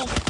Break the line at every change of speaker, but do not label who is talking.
Oh!